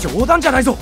冗談じゃないぞ。